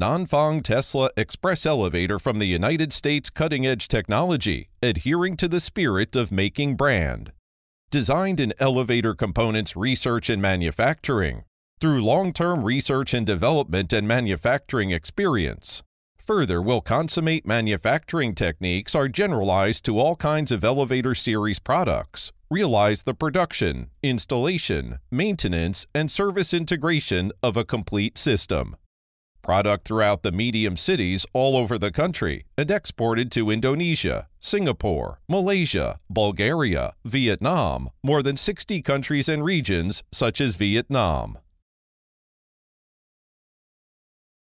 Nanfang Tesla Express Elevator from the United States cutting edge technology, adhering to the spirit of making brand. Designed in elevator components research and manufacturing through long term research and development and manufacturing experience. Further, will consummate manufacturing techniques are generalized to all kinds of elevator series products, realize the production, installation, maintenance, and service integration of a complete system product throughout the medium cities all over the country and exported to Indonesia, Singapore, Malaysia, Bulgaria, Vietnam, more than 60 countries and regions such as Vietnam.